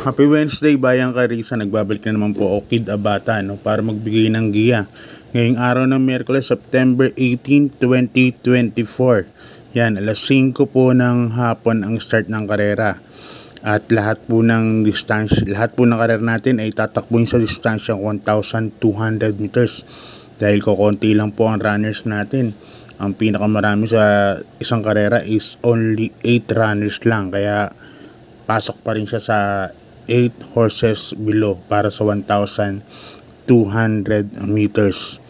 Happy Wednesday, Bayang Karisa. Nagbabalik na naman po ako, Kid Abata, no, para magbigay ng giya. Ngayong araw ng Miyerkules, September 18, 2024. Yan, alas 5 po ng hapon ang start ng karera. At lahat po ng distance, lahat po ng karera natin ay tatakbuhin sa distansya 1,200 meters. Dahil kokonti lang po ang runners natin. Ang pinakamarami sa isang karera is only 8 runners lang. Kaya pasok pa rin siya sa 8 horses below para sa 1,200 meters.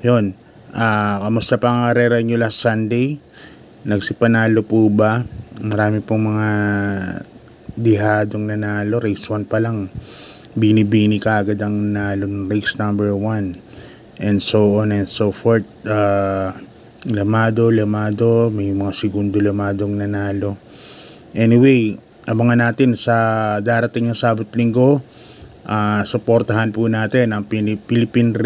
Yun. Uh, kamusta pa ang karera nyo last Sunday? Nagsipanalo po ba? Marami pong mga dihadong nanalo. Race 1 pa lang. Bini-bini ka agad ang nalo ng race number 1. And so on and so forth. Uh, lamado, lamado. May mga segundo lamadong nanalo. Anyway, abangan natin sa darating ng Sabot Linggo. Uh, suportahan po natin ang Philippine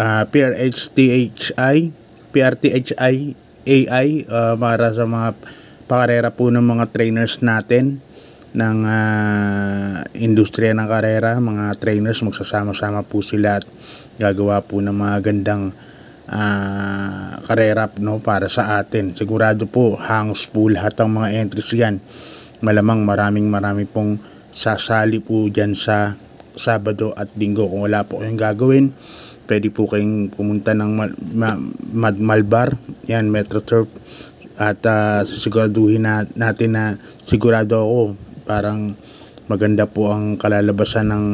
uh, PRHTHI PRTHI AI uh, para sa mga pakarera po ng mga trainers natin ng uh, industriya ng karera, mga trainers magsasama-sama po sila at gagawa po ng mga gandang uh, karera no para sa atin. Sigurado po hangs po lahat ng mga entries yan malamang maraming marami pong sasali po dyan sa Sabado at Linggo. Kung wala po kayong gagawin, pwede po kayong pumunta ng Mal Mal Malbar, yan, Metro Turf, at uh, siguraduhin na, natin na sigurado ako parang maganda po ang kalalabasan ng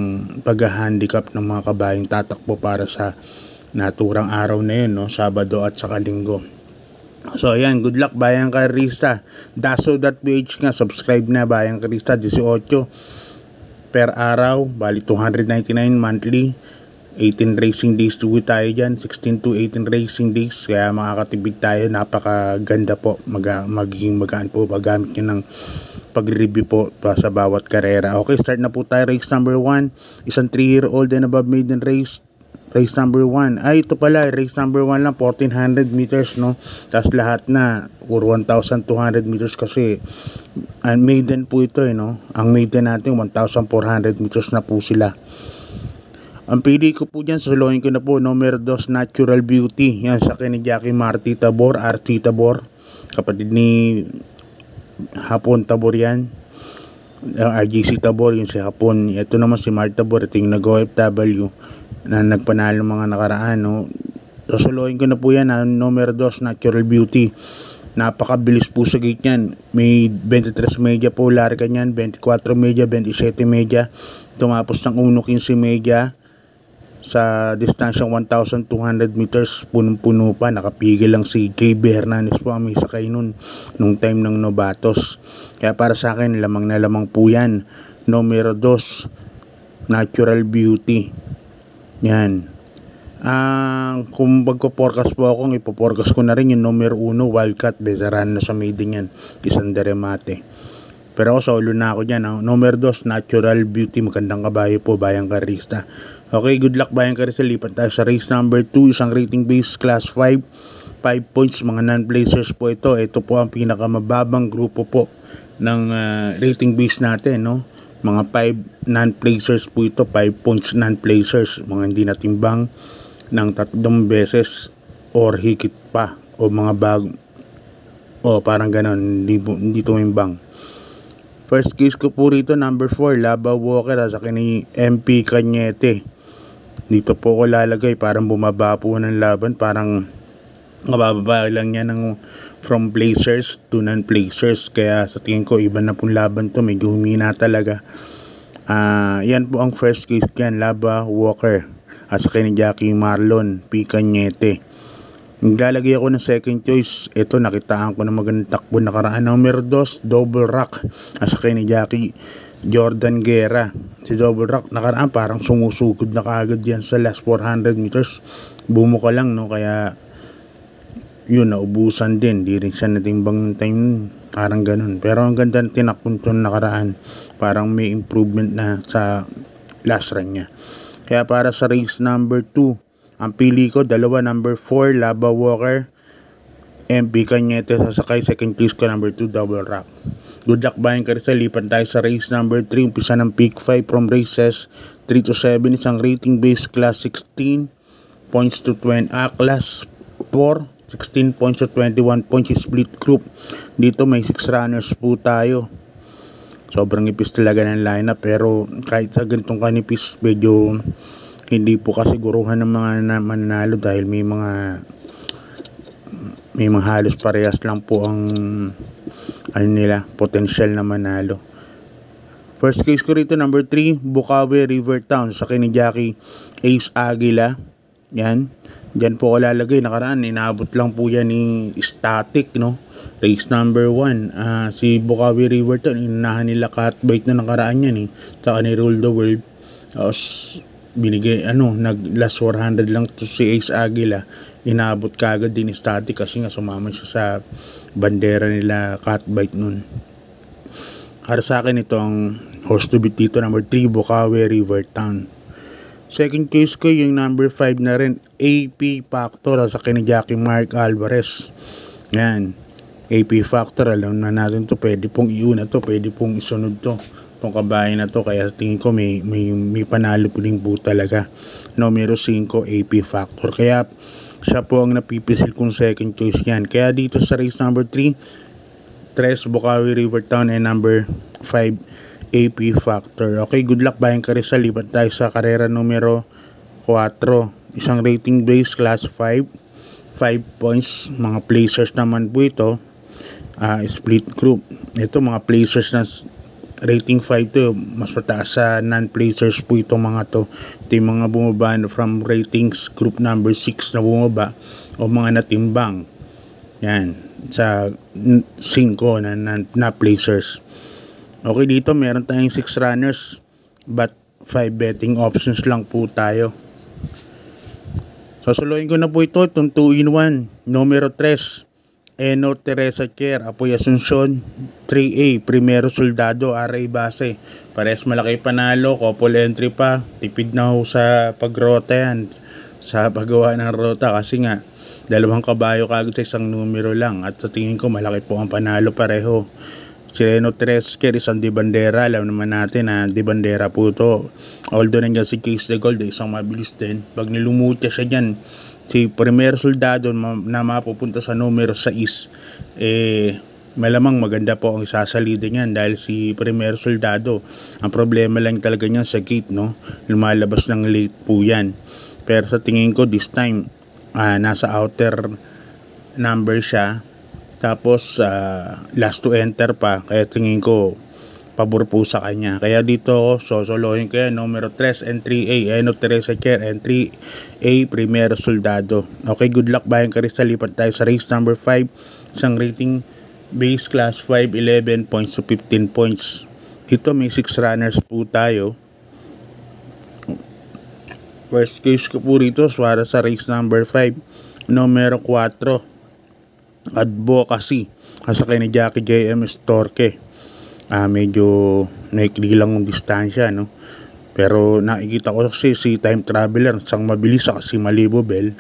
pag-handicap ng mga kabayang tatakbo para sa naturang araw na yun, no? Sabado at saka Linggo. So ayan, good luck Bayang Karista. Daso.ph nga, subscribe na Bayang Karista, 18 per araw, bali 299 monthly. 18 racing days to tayo dyan, 16 to 18 racing days, kaya makakatibig tayo, napakaganda po, mag magiging magaan po, paggamit nyo ng pag-review po sa bawat karera. Okay, start na po tayo, race number 1, isang 3 year old and above maiden race, race number 1. Ay, ito pala, race number 1 lang, 1400 meters, no? Tapos lahat na, or 1200 meters kasi, ang maiden po ito, eh, no? Ang maiden natin, 1400 meters na po sila. Ang pili ko po dyan, suluhin ko na po, number 2, Natural Beauty. Yan, sa ni Jackie Marty Tabor, RT Tabor. Kapatid ni Hapon Tabor yan. Uh, RGC Tabor, yung si Hapon. Ito naman si Marty Tabor, ito yung nag-OFW na nagpanalo mga nakaraan. No? Susuluhin ko na po yan, ha? numero 2, Natural Beauty. Napakabilis po sa gate niyan. May 23 media po larga niyan, 24 media, 27 media. Tumapos ng 1.15 media sa distansyang 1,200 meters punong-puno pa nakapigil lang si KB Hernandez po ang may sakay nun nung time ng Novatos kaya para sa akin lamang na lamang po yan numero 2 Natural Beauty yan. Ang uh, kung magpo-forecast po ako, ipo-forecast ko na rin yung numero 1, Wildcat, Bezaran na sa maiden yan, isang deremate. Pero ako sa ulo na ako dyan. Ah. Number 2, Natural Beauty, magandang kabayo po, Bayang Karista. Okay, good luck Bayang Karista. Lipat tayo sa race number 2, isang rating base class 5. 5 points, mga non-placers po ito. Ito po ang pinakamababang grupo po ng uh, rating base natin, no? mga 5 non-placers po ito 5 points non-placers mga hindi natimbang ng tatlong beses or higit pa o mga bag o parang ganon hindi, hindi tumimbang first case ko po rito number 4 Laba Walker sa kini MP Cañete dito po ko lalagay parang bumaba po ng laban parang mabababa lang niya ng from placers to non-placers kaya sa tingin ko iba na pong laban to medyo humina talaga. Uh, yan po ang first case yan Laba Walker. At sa ni Jackie Marlon P. Cañete naglalagay ako ng second choice. Ito nakitaan ko na magandang takbo nakaraan number 2 double rock. At sa ni Jackie Jordan Guerra si double rock nakaraan parang sumusugod na kaagad yan sa last 400 meters bumuka lang no kaya yun, naubusan din. Di rin siya natimbang ng time Parang ganun. Pero ang ganda ng tinakbon nakaraan. Parang may improvement na sa last run niya. Kaya para sa race number 2, ang pili ko, dalawa, number 4, Lava Walker. MP Cañete sasakay. Second case ko number 2 double rock. Good luck bayan ka rin sa lipan tayo sa race number 3. Umpisa ng peak 5 from races 3 to 7. Isang rating base class 16 points to 20. Ah, class 4 16 points to 21 points split group. Dito may 6 runners po tayo. Sobrang ipis talaga ng lineup pero kahit sa ganitong kanipis medyo hindi po kasiguruhan ng mga mananalo dahil may mga may mga halos parehas lang po ang ano nila, potential na manalo. First case ko rito, number 3, Bukawi River Town sa ni Jackie Ace Aguila. Yan. Diyan po ko lalagay. Nakaraan, inabot lang po yan ni Static, no? Race number 1. Uh, ah, si Bukawi River Town, inunahan nila cut bait na nakaraan yan, eh. Saka ni Rule the World. Tapos, binigay, ano, nag last 400 lang to si Ace Aguila inabot kagad din ni static kasi nga sumama siya sa bandera nila catbite nun. Para sa akin ito ang host to beat dito number 3 Bukawi River Town. Second case ko yung number 5 na rin AP Factor sa kina Jackie Mark Alvarez. Yan. AP Factor alam na natin to pwede pong iuna to pwede pong isunod to tong kabayan na to kaya tingin ko may may, may panalo po po talaga numero 5 AP Factor kaya siya po ang napipisil kong second choice niyan. Kaya dito sa race number 3, Tres Bukawi River Town and number 5 AP Factor. Okay, good luck bayan ka rin sa lipat tayo sa karera numero 4. Isang rating base class 5. 5 points. Mga placers naman po ito. Uh, split group. Ito mga placers na rating 5 to mas mataas sa non-placers po itong mga to. Ito yung mga bumaba from ratings group number 6 na bumaba o mga natimbang. Yan sa 5 na, na, na placers. Okay dito meron tayong 6 runners but 5 betting options lang po tayo. Sasuluhin ko na po ito, itong 2 in 1, numero 3. Eno Teresa Cher, Apoy Asuncion, 3A, Primero Soldado, RA Base. Pares malaki panalo, couple entry pa. Tipid na ho sa pagrota yan, sa paggawa ng rota kasi nga, dalawang kabayo kagad sa isang numero lang. At sa tingin ko, malaki po ang panalo pareho. Si Reno Tresker, isang di bandera. Alam naman natin na di bandera po to. Although nandiyan si Case de Gold, isang mabilis din. Pag nilumutya siya dyan, si primer soldado na mapupunta sa numero 6 eh malamang maganda po ang isasalida niyan dahil si primer soldado ang problema lang talaga niya sa gate no? Lumalabas ng late po yan. Pero sa tingin ko this time uh, nasa outer number siya. Tapos uh, last to enter pa. Kaya tingin ko pabor po sa kanya. Kaya dito sosolohin ko yan, numero 3 and 3A, Eno Teresa Care and 3A Primero Soldado. Okay, good luck bayan ka rin sa lipat tayo sa race number 5, isang rating base class 5, 11 points to 15 points. Dito may 6 runners po tayo. First case ko po rito para sa race number 5, numero 4, advocacy. Kasakay ni Jackie J.M. Storke uh, medyo naikli lang yung distansya no? Pero nakikita ko kasi si time traveler sang mabilis kasi malibobel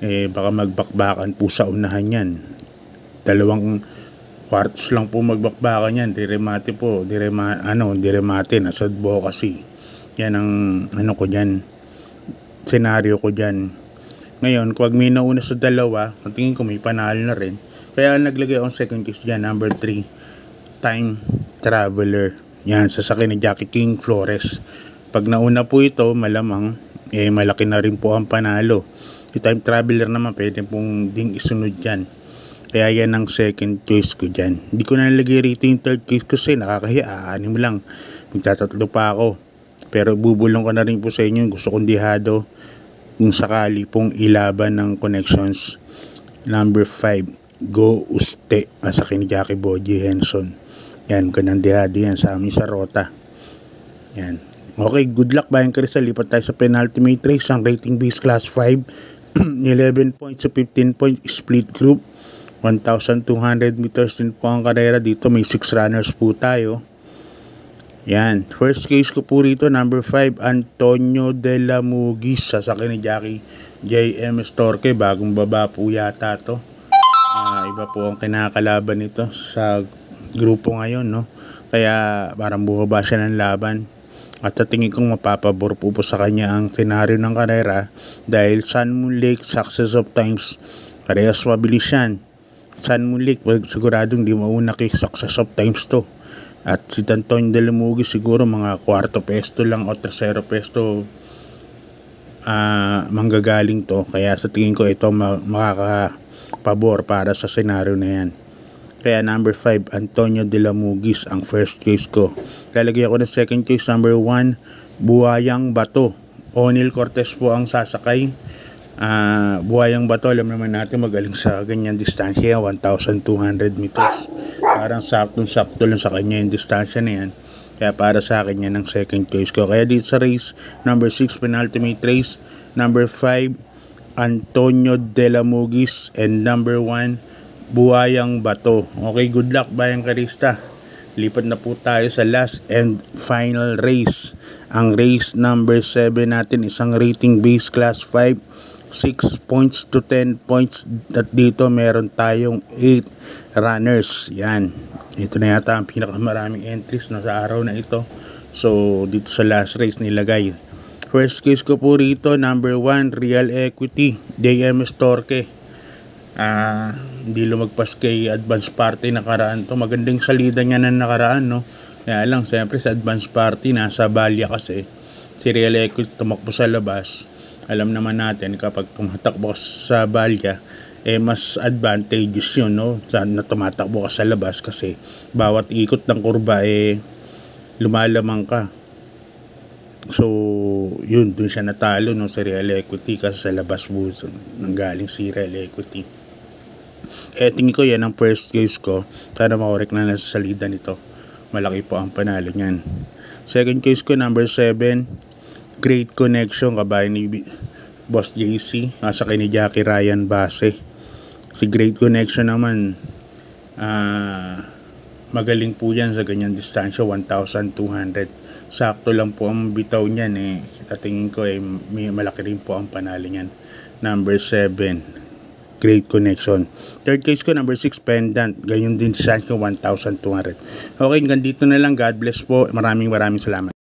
eh baka magbakbakan po sa unahan yan. Dalawang quartos lang po magbakbakan yan diremate po direma, ano diremate nasa buo kasi. Yan ang ano ko dyan senaryo ko dyan. Ngayon kung may nauna sa dalawa tingin ko may panalo na rin. Kaya naglagay akong second case dyan number 3 time Traveler. Yan, sasakyan ni Jackie King Flores. Pag nauna po ito, malamang, eh, malaki na rin po ang panalo. Si Time Traveler naman, pwede pong ding isunod yan. Kaya yan ang second choice ko dyan. Hindi ko na nalagay rito yung third choice kasi nakakahiya. Anim lang. Magtatatlo pa ako. Pero bubulong ko na rin po sa inyo. Gusto kong dihado kung sakali pong ilaban ng connections. Number 5, Go Uste. Masakin ni Jackie Boji Henson. Yan, magandang dihadi yan sa amin sa Rota. Yan. Okay, good luck bayan ka Lipat tayo sa penultimate race. Ang rating base class 5. 11 points to 15 points split group. 1,200 meters din po ang karera. Dito may 6 runners po tayo. Yan. First case ko po rito, number 5, Antonio de la Mugis. Sasakyan ni Jackie J.M. Storke. Bagong baba po yata to. Uh, iba po ang kinakalaban nito sa grupo ngayon, no? Kaya parang bumaba siya ng laban. At sa tingin kong mapapabor po po sa kanya ang senaryo ng karera dahil Sun Moon Lake, Success of Times, parehas mabilis yan. Sun Moon Lake, siguradong di mauna kay Success of Times to. At si Tanton de Lamugi siguro mga kwarto pesto lang o tercero pesto uh, manggagaling to. Kaya sa tingin ko ito makakapabor para sa senaryo na yan. Kaya number 5, Antonio de la Mugis ang first case ko. Lalagay ako ng second case, number 1, Buhayang Bato. Onil Cortez po ang sasakay. Uh, Buhayang Bato, alam naman natin magaling sa ganyan distansya, 1,200 meters. Parang saktong-sakto lang sa kanya yung distansya na yan. Kaya para sa akin yan ang second case ko. Kaya dito sa race, number 6, penultimate race. Number 5, Antonio de la Mugis. And number 1, Buhayang Bato. Okay, good luck Bayang Karista. Lipat na po tayo sa last and final race. Ang race number 7 natin, isang rating base class 5, 6 points to 10 points. At dito meron tayong 8 runners. Yan. Ito na yata ang pinakamaraming entries na sa araw na ito. So, dito sa last race nilagay. First case ko po rito, number 1, Real Equity, DMS Torque uh, hindi lumagpas kay advance party nakaraan to. Magandang salida niya na nakaraan no? Kaya lang siyempre sa advance party nasa balya kasi. Si Real Eco tumakbo sa labas. Alam naman natin kapag tumatakbo sa balya eh mas advantageous yun no? Sa na tumatakbo ka sa labas kasi bawat ikot ng kurba eh lumalamang ka. So, yun, dun siya natalo no, sa Real Equity kasi sa labas buso nang galing si Real Equity. Eh, tingin ko yan ang first case ko. Sana makorek na nasa salida nito. Malaki po ang panalo niyan. Second case ko, number 7. Great connection, kabayan ni Boss JC. Nasa kay ni Jackie Ryan Base. Si Great Connection naman, ah, uh, magaling po yan sa ganyan distansya, 1,200. Sakto lang po ang bitaw niyan eh. At tingin ko eh, may malaki rin po ang panalo niyan. Number 7 Great Connection. Third case ko, number 6, Pendant. Ganyan din sa ko, 1,200. Okay, hanggang dito na lang. God bless po. Maraming maraming salamat.